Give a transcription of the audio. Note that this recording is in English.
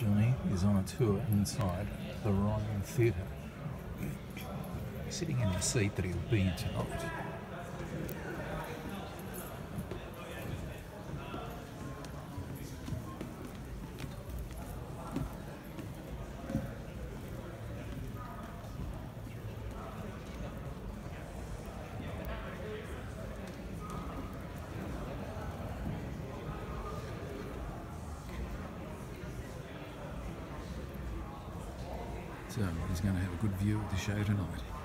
Johnny is on a tour inside the Ryman Theatre. Sitting in the seat that he'll be in tonight. So he's going to have a good view of the show tonight.